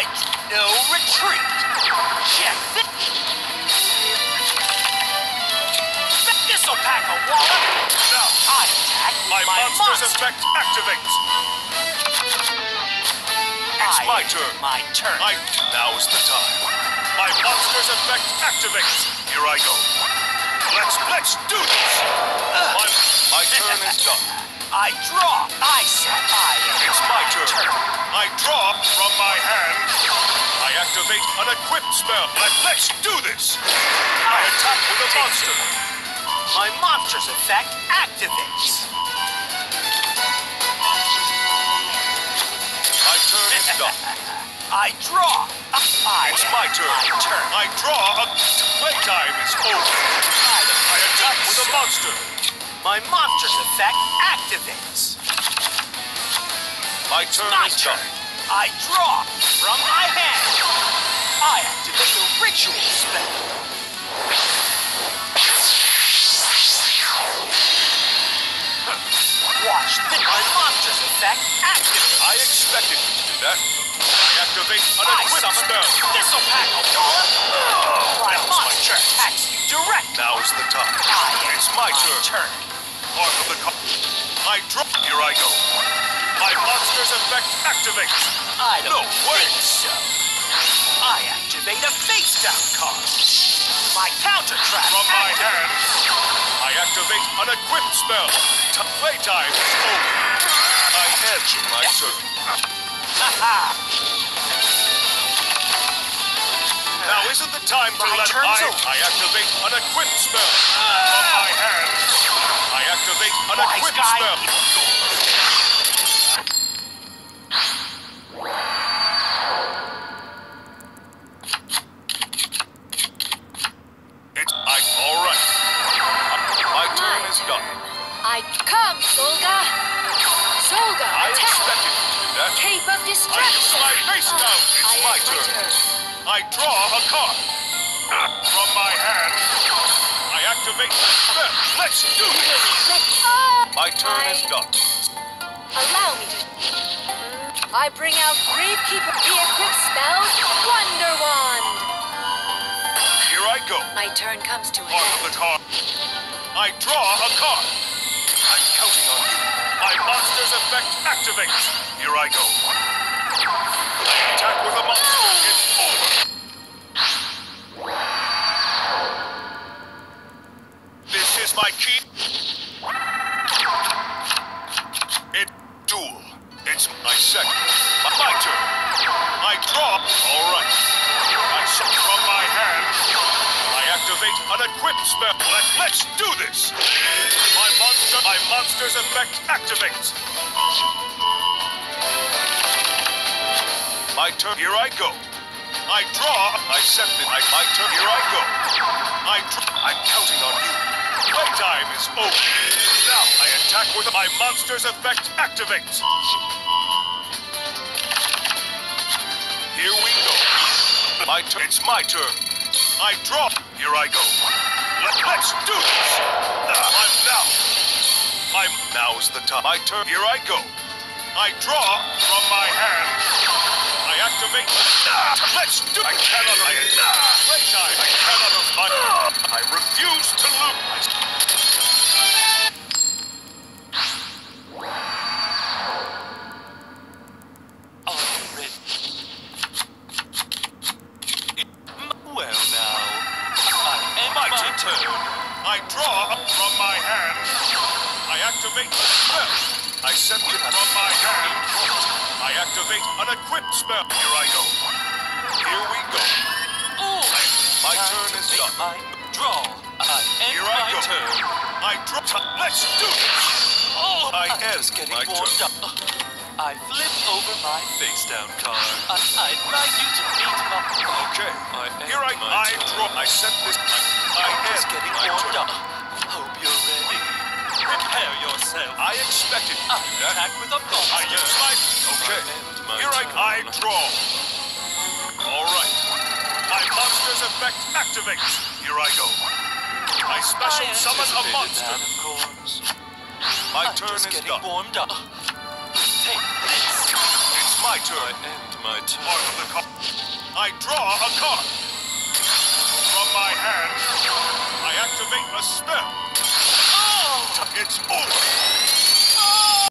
fight, no retreat. Check this. This'll pack a wallop. No, I attack my, my monster's monster. effect activates. It's I my turn. My turn. I... Now's the time. My monster's effect activates. Here I go. Let's, let's do this. Uh. My, my turn is done. I draw. I set. I It's my turn. I draw from my hand. I activate an equipped spell. Let, let's do this. I attack with a monster. My monster's effect activates. My turn is done. I draw. I It's my turn. My turn. I draw a playtime is over. I attack with a monster. My monster's effect activates. My turn My is turn. done. I draw from my hand. I activate the ritual spell. Watch this. My monster's effect activates. I expected you to do that. I activate an I equip spell. This'll pack a wallop. Oh, my Now's my monster turn. attacks you directly. Now's the time. I It's my my turn. turn. Part of the co- I draw. Here I go. My monster's effect activates. I don't No way. think so. I activate a face down card. My counter trap. From my hand, I activate an equip spell. T- playtime is over. I end my turn. Now isn't the time to My let I, over. I activate an equip spell. I draw a card. From my hand, activate the spell. Let's do this. My turn is I- done. Allow me to. I bring out Gravekeeper the equip spell, Wonder Wand. Here I go. My turn comes to an Part of the end. card. I draw a card. I'm counting on you. My monster's effect activates. Here I go. I attack with a monster. It's over. Is my key. It duel. It's my second. My, my turn. I draw. All right. I suck from my hand. I activate an equip spell. Let, let's do this. My monster, my monster's effect activates. My turn. Here I go. I draw. I set the. I, my turn. Here I go. I. I'm counting Playtime is over. Now I attack with my monster's effect activates. Here we go. My turn. It's my turn. I draw. Here I go. Let, let's do this. Now, I'm now. I'm now's the time. My turn. Here I go. I draw from my hand. I activate. Ah, let's do. I cannot. I, ah, playtime. I cannot. I, I refuse turn. I draw from my hand. I activate the spell. I send it from my hand. I activate an equip spell. Here I go. Here we go. Oh, My turn is done. My draw. I end Here I my go. turn. I draw. Let's do this. Oh, I I'm end getting my warmed turn. up. I flip over my face down card. I, I'd like you to beat him up. Okay. I Here I I draw. I set this. I, I I'm just getting my warmed up. Hope you're ready. Prepare yourself. I expected you I to do that. attack with a monster. I use my. Okay. I Here I. I draw. All right. My monster's effect activates. Here I go. I special I summon a monster. That, of course. My I'm turn just is getting done. warmed up. Take this. It's my turn. I end my turn. Part of the card. I draw a card. From my hand, I activate a spell. Oh! It's over.